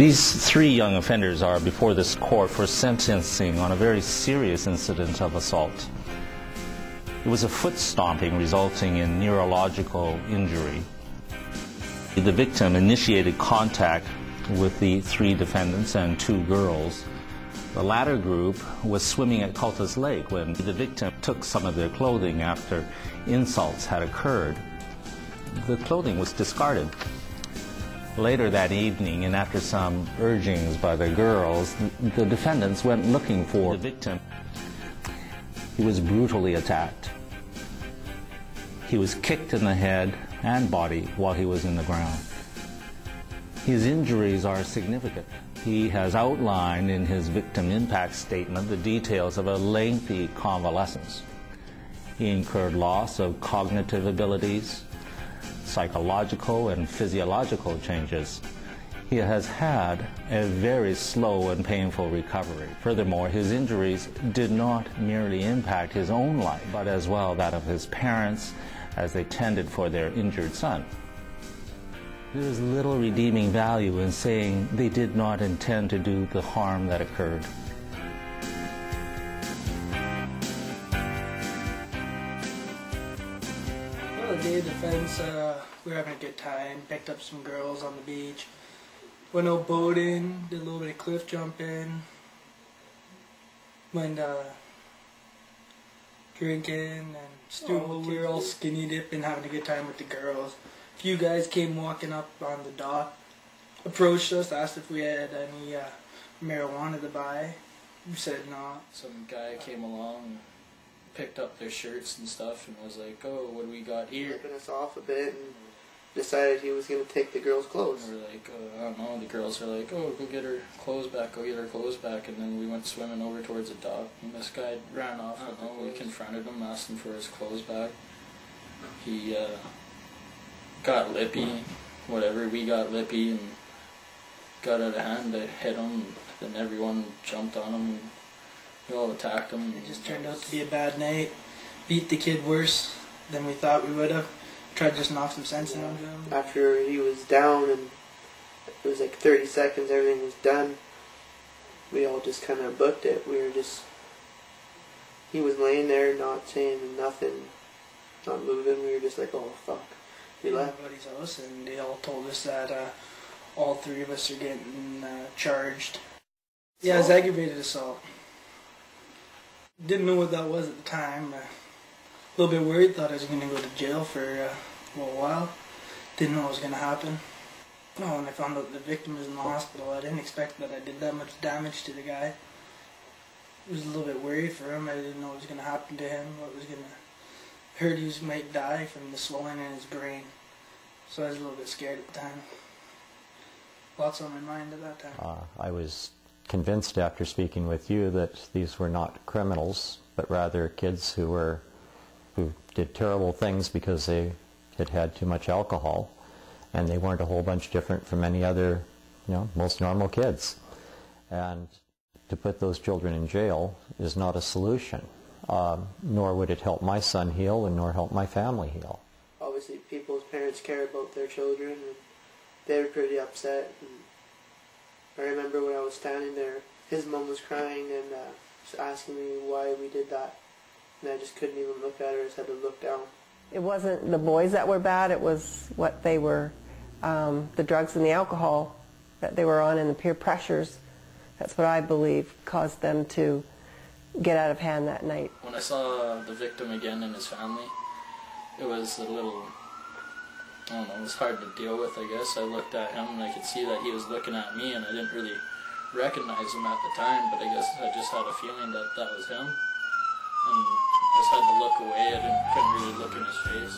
These three young offenders are before this court for sentencing on a very serious incident of assault. It was a foot stomping resulting in neurological injury. The victim initiated contact with the three defendants and two girls. The latter group was swimming at Cultus Lake when the victim took some of their clothing after insults had occurred. The clothing was discarded. Later that evening, and after some urgings by the girls, the defendants went looking for the victim. He was brutally attacked. He was kicked in the head and body while he was in the ground. His injuries are significant. He has outlined in his victim impact statement the details of a lengthy convalescence. He incurred loss of cognitive abilities, psychological and physiological changes. He has had a very slow and painful recovery. Furthermore, his injuries did not merely impact his own life, but as well that of his parents as they tended for their injured son. There is little redeeming value in saying they did not intend to do the harm that occurred. Well, the defense, uh, we were having a good time. Picked up some girls on the beach. Went out boating. Did a little bit of cliff jumping. Went uh, drinking and still Oh, we were all skinny dipping, having a good time with the girls. A few guys came walking up on the dock, approached us, asked if we had any uh, marijuana to buy. We said no. some guy came along, picked up their shirts and stuff, and was like, "Oh, what do we got here?" ripping us off a bit and decided he was going to take the girls' clothes. And we're like, uh, I don't know. The girls were like, "Oh, go get her clothes back. Go get her clothes back." And then we went swimming over towards the dock, and this guy ran off with them. We confronted him, asked him for his clothes back. He uh, got lippy, whatever. We got lippy and got out of hand. to hit him. Then everyone jumped on him. And we all attacked him. It just turned out to be a bad night. Beat the kid worse than we thought we would have. Tried to just knock some sense into him. After he was down and it was like 30 seconds, everything was done, we all just kind of booked it. We were just. He was laying there, not saying nothing, not moving. We were just like, oh fuck. We left. buddy's house, and they all told us that uh, all three of us are getting uh, charged. Yeah, it's aggravated assault. Didn't know what that was at the time. Uh, a little bit worried. Thought I was going to go to jail for uh, a while. Didn't know what was going to happen. Oh, when I found out the victim was in the hospital, I didn't expect that I did that much damage to the guy. I was a little bit worried for him. I didn't know what was going to happen to him. What was going to heard he was might die from the swelling in his brain. So I was a little bit scared at the time. Lots on my mind at that time. Uh, I was convinced after speaking with you that these were not criminals, but rather kids who were who did terrible things because they had had too much alcohol, and they weren't a whole bunch different from any other, you know, most normal kids. And to put those children in jail is not a solution, um, nor would it help my son heal, and nor help my family heal. Obviously, people's parents care about their children, and they were pretty upset. And I remember when I was standing there, his mom was crying and uh, asking me why we did that. And I just couldn't even look at her, I just had to look down. It wasn't the boys that were bad, it was what they were, um, the drugs and the alcohol that they were on and the peer pressures. That's what I believe caused them to get out of hand that night. When I saw the victim again and his family, it was a little, I don't know, it was hard to deal with, I guess. I looked at him and I could see that he was looking at me and I didn't really recognize him at the time, but I guess I just had a feeling that that was him. And just had to look away, I couldn't really look in his face.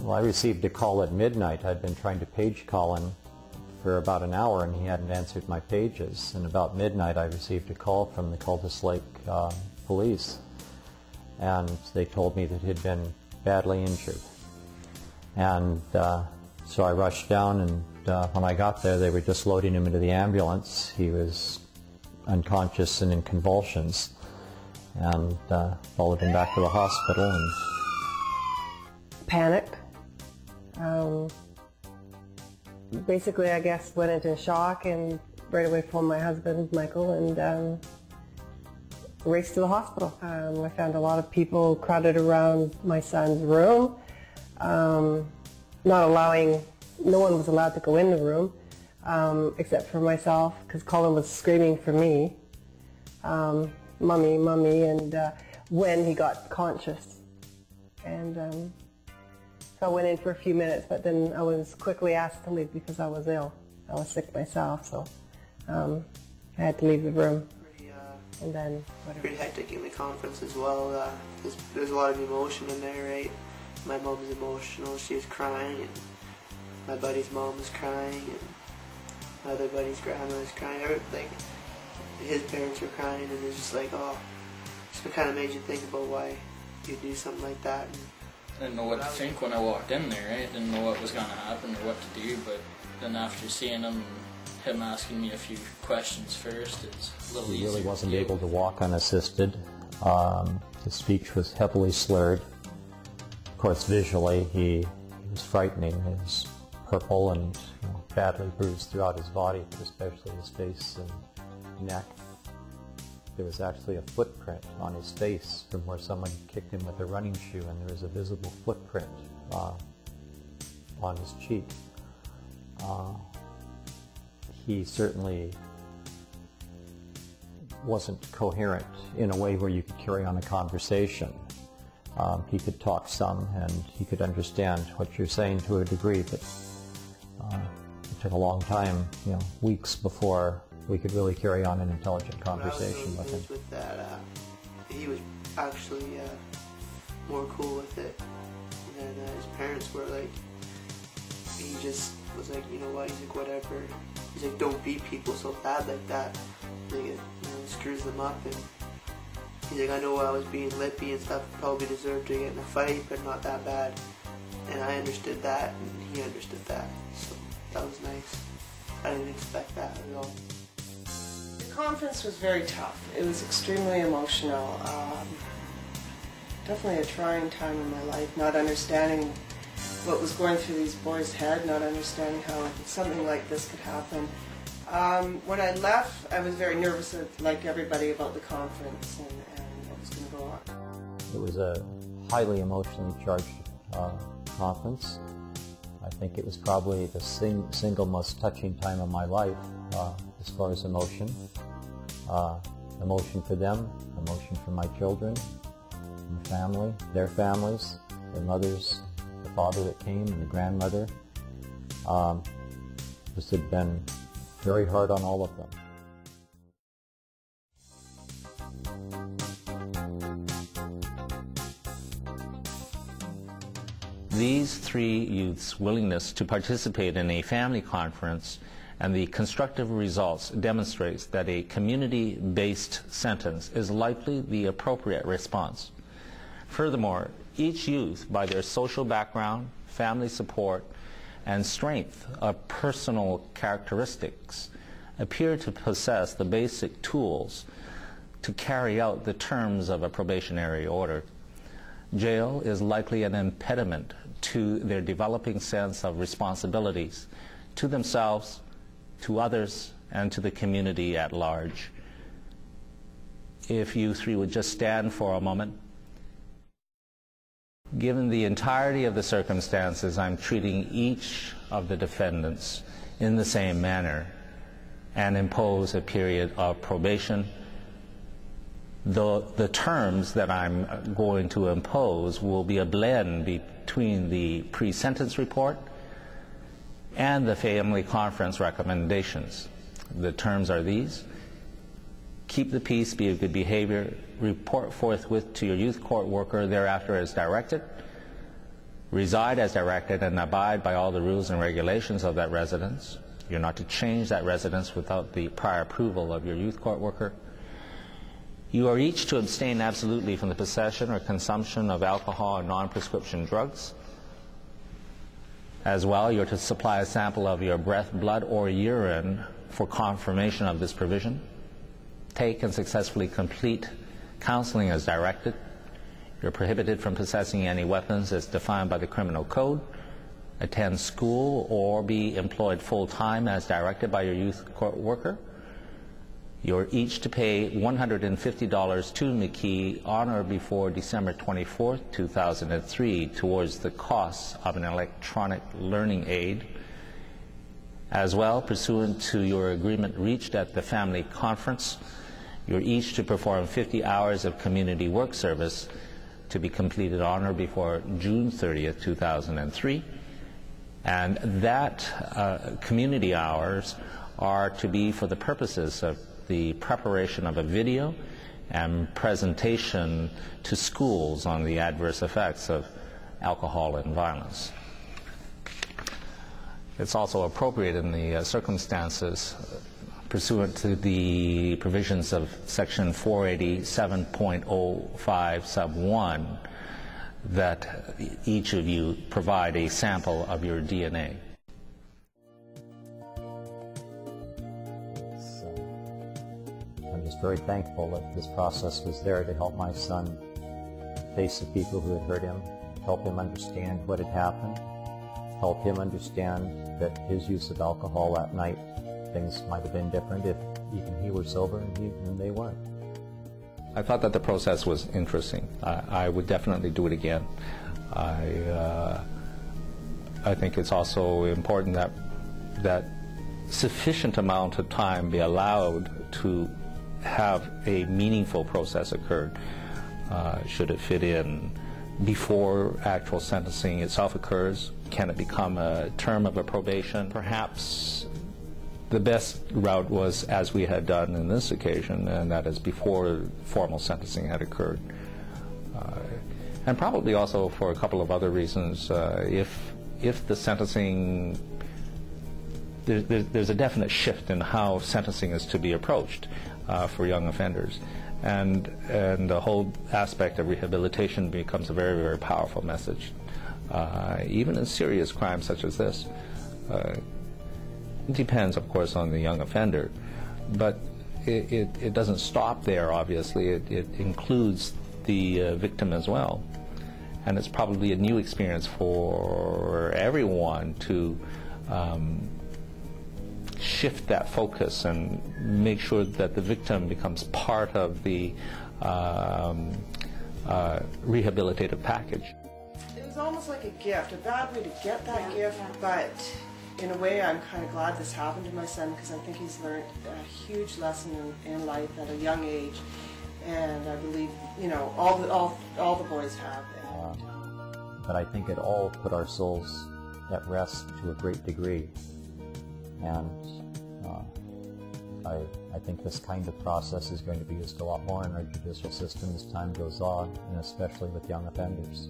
Well, I received a call at midnight. I'd been trying to page Colin for about an hour and he hadn't answered my pages. And about midnight, I received a call from the Cultus Lake uh, police. And they told me that he'd been badly injured. And uh, so I rushed down and uh, when I got there, they were just loading him into the ambulance. He was unconscious and in convulsions, and uh, followed him back to the hospital. And Panicked. Um, basically, I guess went into shock and right away phoned my husband, Michael, and um, raced to the hospital. Um, I found a lot of people crowded around my son's room, um, not allowing, no one was allowed to go in the room um, except for myself because Colin was screaming for me, um, mummy, mummy, and uh, when he got conscious. And um, so I went in for a few minutes, but then I was quickly asked to leave because I was ill. I was sick myself, so um, I had to leave the room. Pretty, And then whatever. pretty hectic in the conference as well. Uh, there's, there's a lot of emotion in there, right? My mom's emotional. She was crying, and my buddy's mom was crying, and my other buddy's grandma was crying. Everything. His parents were crying, and it's just like, oh, just kind of made you think about why you do something like that. And I didn't know what to think when I walked in there. Right? Didn't know what was going to happen or what to do. But then after seeing him, him asking me a few questions first, it's a little he easier. really wasn't to able to walk unassisted. Um, his speech was heavily slurred. Of course, visually, he, he was frightening. He was purple and you know, badly bruised throughout his body, especially his face and neck. There was actually a footprint on his face from where someone kicked him with a running shoe, and there was a visible footprint uh, on his cheek. Uh, he certainly wasn't coherent in a way where you could carry on a conversation. Um, he could talk some and he could understand what you're saying to a degree, but uh, it took a long time, you know, weeks before we could really carry on an intelligent What I was conversation with him. with that, uh, he was actually uh, more cool with it than uh, his parents were. Like, he just was like, you know what? He's like, whatever. He's like, don't beat people so bad like that. Like, it screws them up. And he's like, I know I was being lippy and stuff. Probably deserved to get in a fight, but not that bad. And I understood that, and he understood that. So that was nice. I didn't expect that at all. The conference was very tough. It was extremely emotional. Um, definitely a trying time in my life, not understanding what was going through these boys' head, not understanding how something like this could happen. Um, when I left, I was very nervous, like everybody, about the conference and, and what was going to go on. It was a highly emotionally charged uh, conference. I think it was probably the sing- single most touching time of my life uh, as far as emotion. Uh, emotion for them, emotion for my children, my family, their families, their mothers, the father that came, and the grandmother. Um, this had been very hard on all of them. These three youths' willingness to participate in a family conference and the constructive results demonstrates that a community-based sentence is likely the appropriate response. Furthermore, each youth, by their social background, family support, and strength of personal characteristics, appear to possess the basic tools to carry out the terms of a probationary order. Jail is likely an impediment to their developing sense of responsibilities to themselves, to others, and to the community at large. If you three would just stand for a moment. Given the entirety of the circumstances, I'm treating each of the defendants in the same manner and impose a period of probation. The, the terms that I'm going to impose will be a blend between the pre-sentence report and the family conference recommendations. The terms are these. Keep the peace, be of good behavior, report forthwith to your youth court worker thereafter as directed, reside as directed, and abide by all the rules and regulations of that residence. You're not to change that residence without the prior approval of your youth court worker. You are each to abstain absolutely from the possession or consumption of alcohol or non-prescription drugs. As well, you're to supply a sample of your breath, blood, or urine for confirmation of this provision. Take and successfully complete counseling as directed. You're prohibited from possessing any weapons as defined by the criminal code. Attend school or be employed full time as directed by your youth court worker. You're each to pay $150 to McKee on or before December 24, 2003 towards the costs of an electronic learning aid. As well, pursuant to your agreement reached at the family conference, you're each to perform 50 hours of community work service to be completed on or before June 30th, 2003. And that uh, community hours are to be for the purposes of the preparation of a video and presentation to schools on the adverse effects of alcohol and violence. It's also appropriate in the uh, circumstances pursuant to the provisions of Section 487.05 sub 1 that each of you provide a sample of your DNA. was very thankful that this process was there to help my son face the people who had hurt him, help him understand what had happened, help him understand that his use of alcohol that night, things might have been different if even he were sober and, he, and they weren't. I thought that the process was interesting. I, I would definitely do it again. I, uh, I think it's also important that that sufficient amount of time be allowed to have a meaningful process occur. Uh, should it fit in before actual sentencing itself occurs? Can it become a term of a probation? Perhaps the best route was as we had done in this occasion, and that is before formal sentencing had occurred. Uh, and probably also for a couple of other reasons. Uh, if if the sentencing there, there's a definite shift in how sentencing is to be approached uh, for young offenders. And, and the whole aspect of rehabilitation becomes a very, very powerful message. Uh, even in serious crimes such as this. It depends, of course, on the young offender, but it, it, it doesn't stop there, obviously. It, it includes the uh, victim as well. And it's probably a new experience for everyone to um, shift that focus and make sure that the victim becomes part of the um, uh, rehabilitative package. It was almost like a gift, a bad way to get that yeah, gift, yeah. but in a way I'm kind of glad this happened to my son because I think he's learned a huge lesson in, in, life at a young age, and I believe you know all the all all the boys have. Uh, but I think it all put our souls at rest to a great degree. And uh, I, I think this kind of process is going to be used a lot more in our judicial system as time goes on, and especially with young offenders.